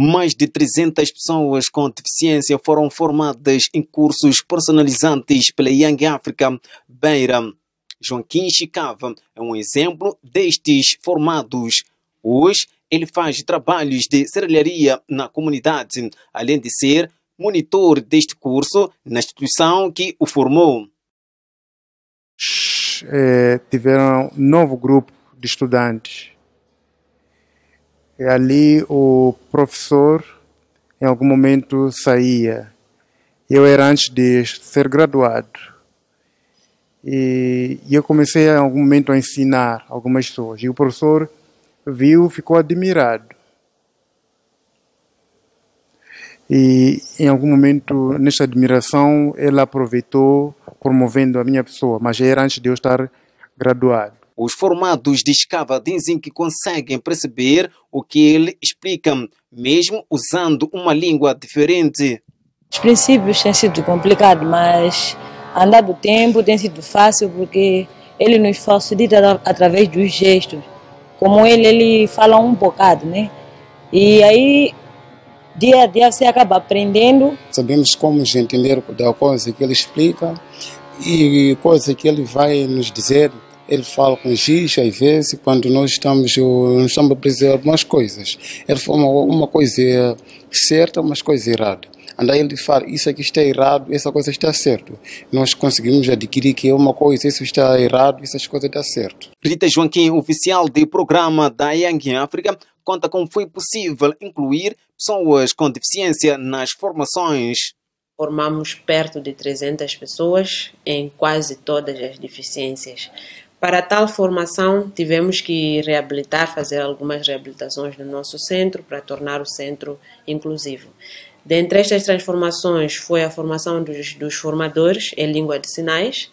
Mais de 300 pessoas com deficiência foram formadas em cursos personalizantes pela Young Africa Beira. Joaquim Chicava é um exemplo destes formados. Hoje, ele faz trabalhos de serralharia na comunidade, além de ser monitor deste curso na instituição que o formou. É, tiveram um novo grupo de estudantes. E ali o professor, em algum momento, saía. Eu era antes de ser graduado. E, eu comecei, em algum momento, a ensinar algumas pessoas. E o professor viu, ficou admirado. E em algum momento, nesta admiração, ele aproveitou promovendo a minha pessoa, mas era antes de eu estar graduado. Os formados de escava dizem que conseguem perceber o que ele explica, mesmo usando uma língua diferente. Os princípios têm sido complicados, mas andado o tempo tem sido fácil porque ele nos facilita através dos gestos. Como ele, ele fala um bocado, né? E aí dia a dia você acaba aprendendo. Sabemos como entender da coisa que ele explica e coisa que ele vai nos dizer. Ele fala com giz, às vezes, quando nós estamos, nós estamos a precisar algumas coisas. Ele fala uma, uma coisa certa, mas coisa errada. Daí ele fala, isso aqui está errado, essa coisa está certo. Nós conseguimos adquirir que é uma coisa, isso está errado, essas coisas está certo. Rita Joaquim, oficial do programa da Young África, conta como foi possível incluir pessoas com deficiência nas formações. Formamos perto de 300 pessoas em quase todas as deficiências. Para tal formação, tivemos que reabilitar, fazer algumas reabilitações no nosso centro para tornar o centro inclusivo. Dentre estas transformações foi a formação dos, dos formadores em língua de sinais,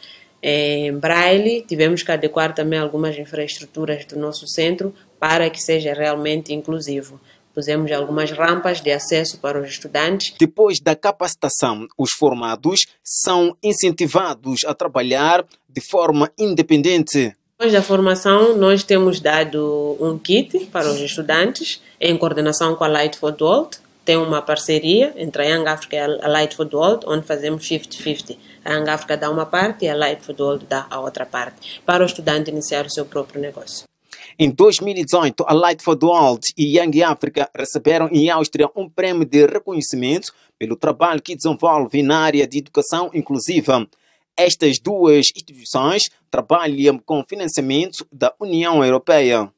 em braille, tivemos que adequar também algumas infraestruturas do nosso centro para que seja realmente inclusivo. Pusemos algumas rampas de acesso para os estudantes. Depois da capacitação, os formados são incentivados a trabalhar de forma independente. Depois da formação, nós temos dado um kit para os estudantes em coordenação com a Light for World tem uma parceria entre a Young Africa e a Light for the World, onde fazemos 50-50. A Young Africa dá uma parte e a Light for the World dá a outra parte, para o estudante iniciar o seu próprio negócio. Em 2018, a Light for the World e Young Africa receberam em Áustria um prêmio de reconhecimento pelo trabalho que desenvolve na área de educação inclusiva. Estas duas instituições trabalham com financiamento da União Europeia.